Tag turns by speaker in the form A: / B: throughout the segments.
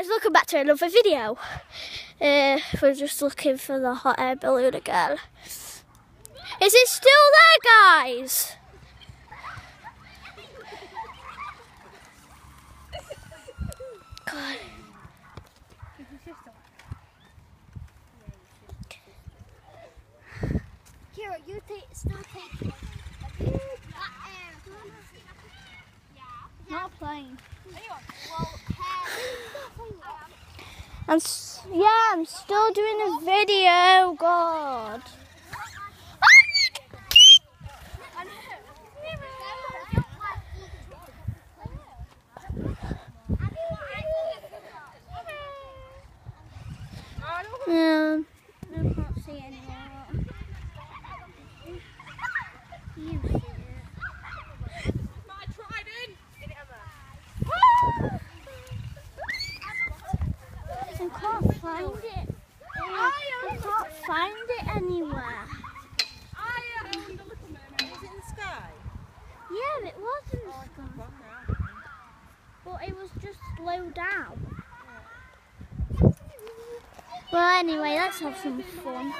A: guys, welcome back to another video. Uh, we're just looking for the hot air balloon again. Is it still there, guys? God.
B: Kira, you take, still take.
A: Not playing. S- yeah, I'm still doing a video. God. Um, I can't see. You see it. I can't find it. I can't find it anywhere. Yeah, it was in the sky. But it was low down. Well, anyway, let's have some fun.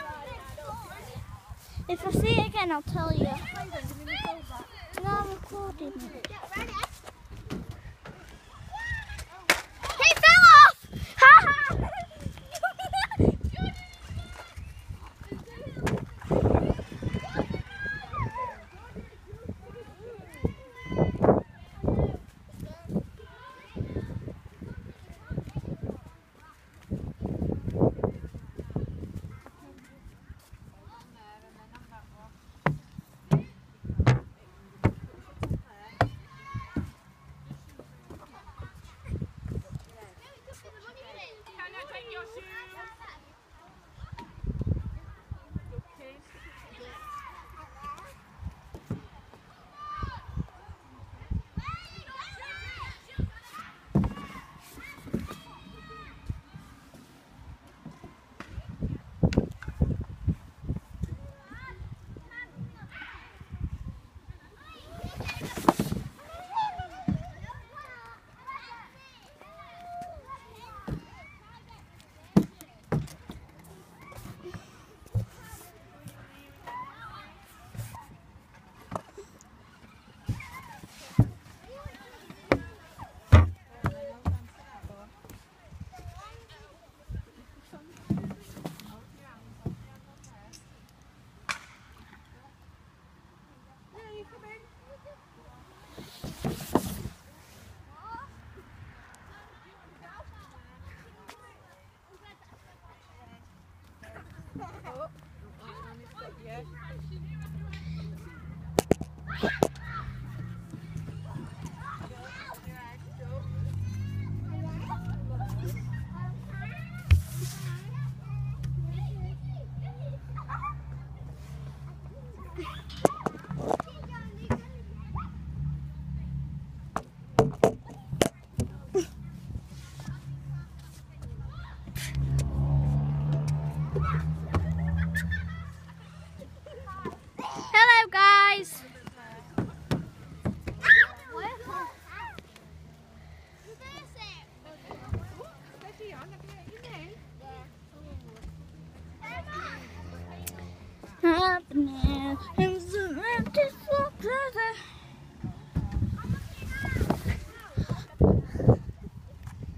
A: If I see it again, I'll tell you. No, I'm recording 你要吃花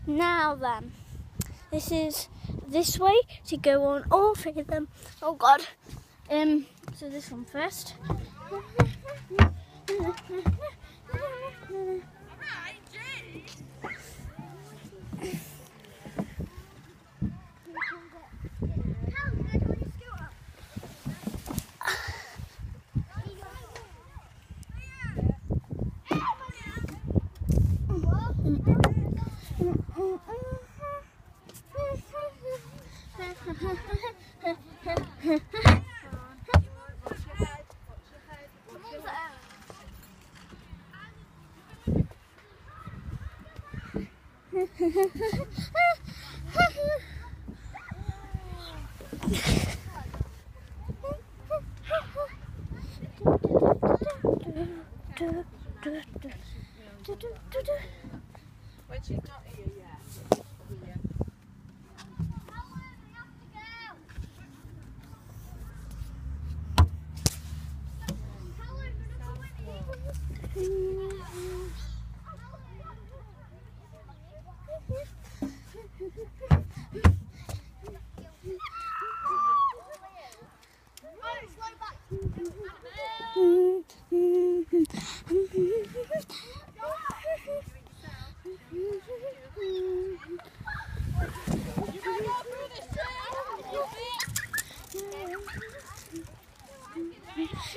A: Now then, this is this way to go on all three of them. Oh God. Um. So this one first.
C: do do do do do yet.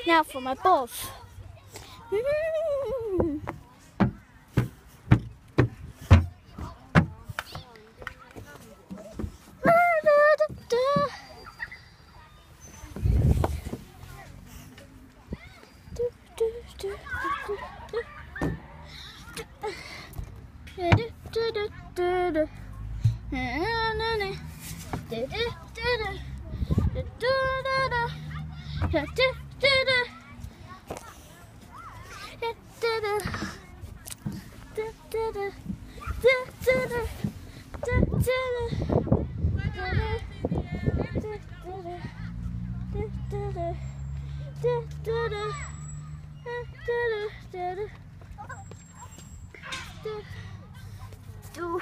A: Now from above. Mm. So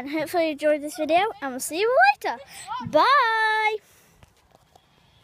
A: then, hopefully you enjoyed this video and we'll see you later. Bye!